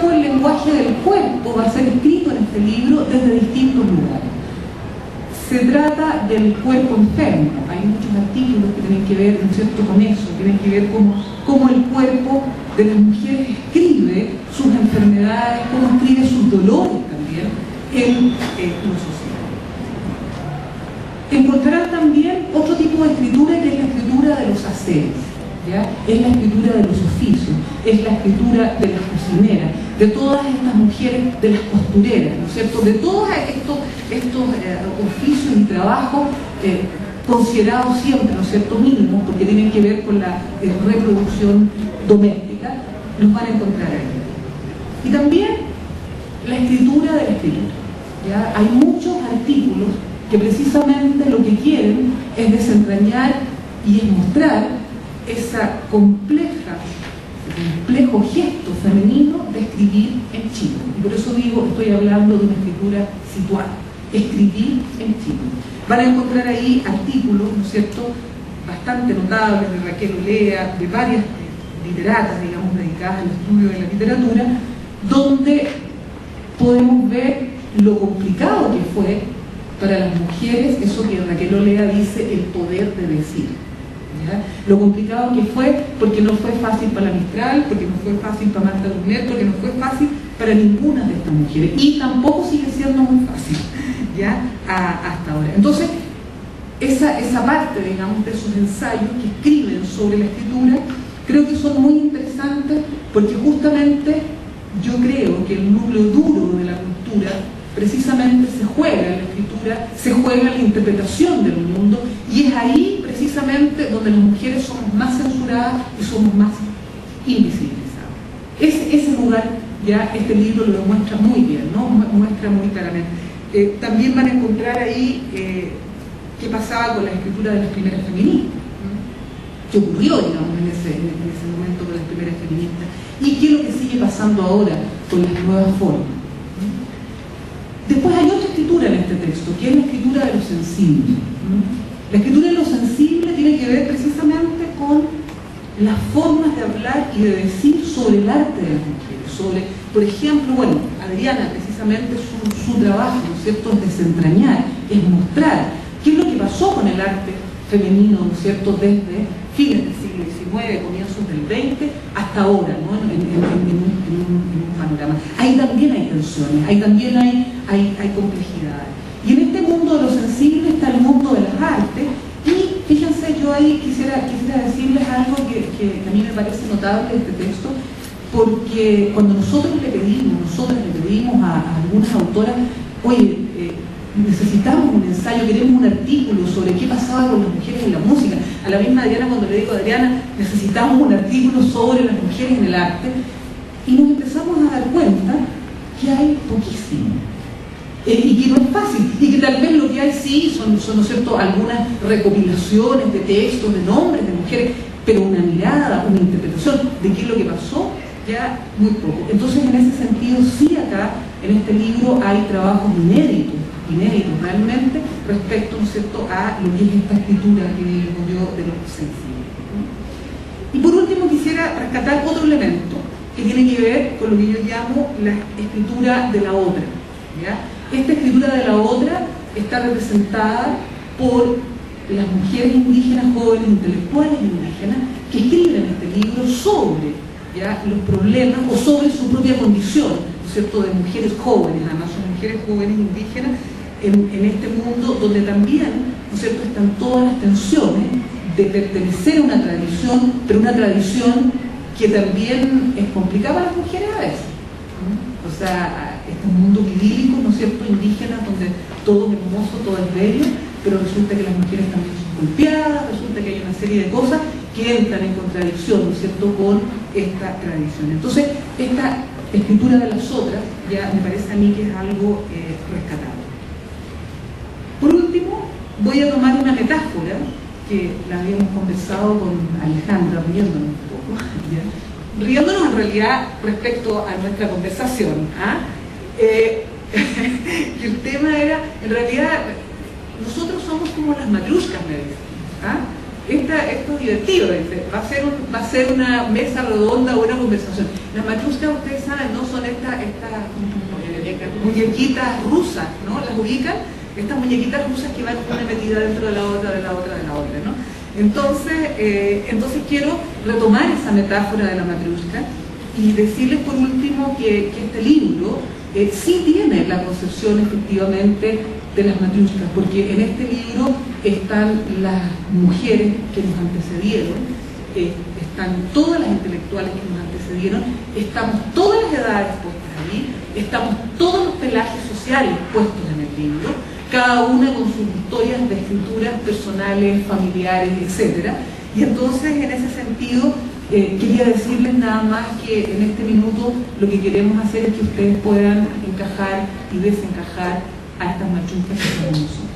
cómo el lenguaje del cuerpo va a ser escrito en este libro desde distintos lugares. Se trata del cuerpo enfermo. Hay muchos artículos que tienen que ver, ¿no cierto?, con eso, tienen que ver cómo, cómo el cuerpo de las mujeres escribe sus enfermedades, cómo escribe sus dolores también en lo social. Encontrarán también otro tipo de escritura que es la escritura de los haceres. Es la escritura de los oficios, es la escritura de las cocineras, de todas estas mujeres, de las costureras, ¿no es cierto? De todos estos, estos eh, oficios y trabajos eh, considerados siempre, ¿no es cierto?, mínimos, porque tienen que ver con la eh, reproducción doméstica, los van a encontrar ahí. Y también la escritura de la escritura. Hay muchos artículos que precisamente lo que quieren es desentrañar y es mostrar esa compleja, complejo gesto femenino de escribir en chino. Y por eso digo, estoy hablando de una escritura situada, escribir en chino. Van a encontrar ahí artículos, ¿no es cierto?, bastante notables de Raquel Olea, de varias literatas, digamos, dedicadas al estudio de la literatura, donde podemos ver lo complicado que fue para las mujeres, eso que Raquel Olea dice, el poder de decir. Lo complicado que fue, porque no fue fácil para Mistral, porque no fue fácil para Marta Lunet, porque no fue fácil para ninguna de estas mujeres. Y tampoco sigue siendo muy fácil, ¿ya? hasta ahora. Entonces, esa, esa parte, digamos, de esos ensayos que escriben sobre la escritura, creo que son muy interesantes porque justamente yo creo que el núcleo duro de la cultura precisamente se juega en la escritura, se juega en la interpretación del mundo y es ahí precisamente donde las mujeres somos más censuradas y somos más invisibilizadas. Ese, ese lugar ya este libro lo demuestra muy bien, ¿no? muestra muy claramente. Eh, también van a encontrar ahí eh, qué pasaba con la escritura de las primeras feministas, qué ocurrió digamos, en, ese, en ese momento con las primeras feministas y qué es lo que sigue pasando ahora con las nuevas formas. Después hay otra escritura en este texto, que es la escritura de lo sensible. La escritura de lo sensible tiene que ver precisamente con las formas de hablar y de decir sobre el arte de las mujeres. Sobre, por ejemplo, bueno, Adriana, precisamente su, trabajo, ¿no es cierto?, es desentrañar, es mostrar qué es lo que pasó con el arte femenino, ¿no cierto?, desde fines del siglo XIX, comienzos del XX, hasta ahora, ¿no? en, un, panorama. Ahí también hay tensiones, ahí también hay, hay complejidades. Y en este mundo de lo sensible está el mundo de las artes, y fíjense, yo ahí quisiera, quisiera decirles algo que, que a mí parece notable este texto, porque cuando nosotros le pedimos, nosotros le pedimos a, algunas autoras, oye, eh, necesitamos un ensayo, queremos un artículo sobre qué pasaba con las mujeres en la música. A la misma Adriana, cuando le digo a Adriana, necesitamos un artículo sobre las mujeres en el arte, y nos empezamos a dar cuenta que hay poquísimo. Eh, y que no es fácil, y que tal vez lo que hay sí son, son ¿no cierto?, algunas recopilaciones de textos, de nombres de mujeres, pero una mirada, una interpretación de qué es lo que pasó, muy poco. Entonces, en ese sentido, sí acá, en este libro, hay trabajos inéditos inéditos realmente respecto cierto? a lo que es esta escritura que digo yo de lo sensible. Y por último quisiera rescatar otro elemento que tiene que ver con lo que yo llamo la escritura de la otra. Esta escritura de la otra está representada por las mujeres indígenas, jóvenes intelectuales indígenas, que escriben este libro sobre ¿ya? los problemas o sobre su propia condición, ¿cierto? de mujeres jóvenes, además son mujeres jóvenes indígenas, en, este mundo donde también ¿no es cierto? están todas las tensiones de pertenecer a una tradición, pero una tradición que también es complicada para las mujeres a veces. O sea, este mundo idílico, ¿no es cierto?, indígena, donde todo es hermoso, todo es bello, pero resulta que las mujeres también son golpeadas, resulta que hay una serie de cosas que entran en contradicción, ¿no es cierto?, con esta tradición. Entonces, esta escritura de las otras ya me parece a mí que es algo eh, rescatable. Por último, voy a tomar una metáfora que la habíamos conversado con Alejandra, riéndonos un poco, riéndonos en realidad respecto a nuestra conversación. ¿ah? Eh, el tema era, en realidad, nosotros somos como las matruscas, me dicen. ¿ah? Esto es divertido, dice. Va a, ser va a ser una mesa redonda o una conversación. Las matruscas, ustedes saben, no son estas muñequitas rusas, ¿no? ¿Las ubican? Estas muñequitas rusas que van una metida dentro de la otra, de la otra, de la otra, ¿no? Entonces, eh, entonces quiero retomar esa metáfora de la matriusca y decirles por último que, este libro eh, sí tiene la concepción efectivamente de las matriuscas, porque en este libro están las mujeres que nos antecedieron, eh, están todas las intelectuales que nos antecedieron, estamos todas las edades puestas allí, estamos todos los pelajes sociales puestos en el libro, cada una con sus historias de escrituras personales, familiares, etc. Y entonces, en ese sentido, eh, quería decirles nada más que en este minuto lo que queremos hacer es que ustedes puedan encajar y desencajar a estas machucas que somos nosotros.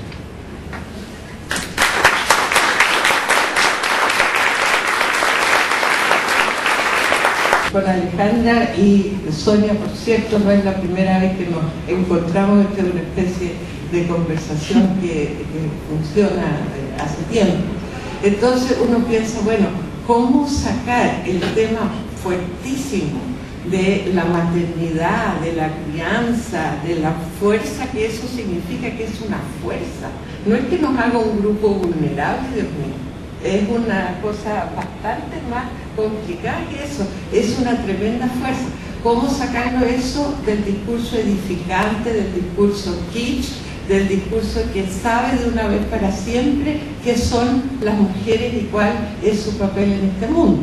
con Alejandra y Sonia, por cierto, no es la primera vez que nos encontramos, esta es una especie de conversación que, funciona eh, hace tiempo. Entonces uno piensa, bueno, ¿cómo sacar el tema fuertísimo de la maternidad, de la crianza, de la fuerza que eso significa que es una fuerza? No es que nos haga un grupo vulnerable, Dios mío es una cosa bastante más complicada que eso, es una tremenda fuerza. ¿Cómo sacarlo eso del discurso edificante, del discurso kitsch, del discurso que sabe de una vez para siempre qué son las mujeres y cuál es su papel en este mundo?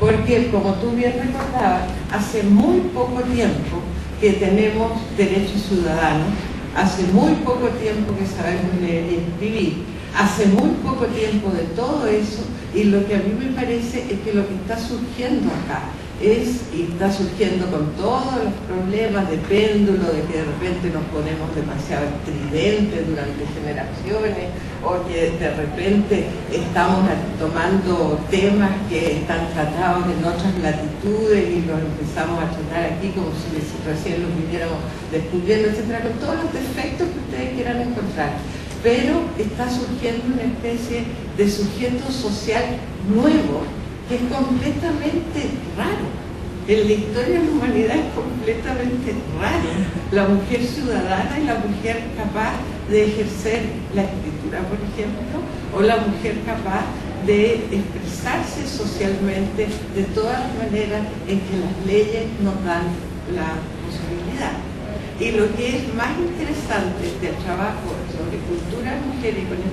Porque, como tú bien recordabas, hace muy poco tiempo que tenemos derechos ciudadanos, hace muy poco tiempo que sabemos leer y escribir, hace muy poco tiempo de todo eso y lo que a mí me parece es que lo que está surgiendo acá es, y está surgiendo con todos los problemas de péndulo, de que de repente nos ponemos demasiado estridentes durante generaciones, o que de repente estamos tomando temas que están tratados en otras latitudes y los empezamos a tratar aquí como si recién los viniéramos descubriendo, etcétera, con todos los defectos que ustedes quieran encontrar pero está surgiendo una especie de sujeto social nuevo que es completamente raro. En la historia de la humanidad es completamente raro. La mujer ciudadana y la mujer capaz de ejercer la escritura, por ejemplo, o la mujer capaz de expresarse socialmente de todas las maneras en que las leyes nos dan la posibilidad. Y lo que es más interesante del trabajo sobre cultura mujer y con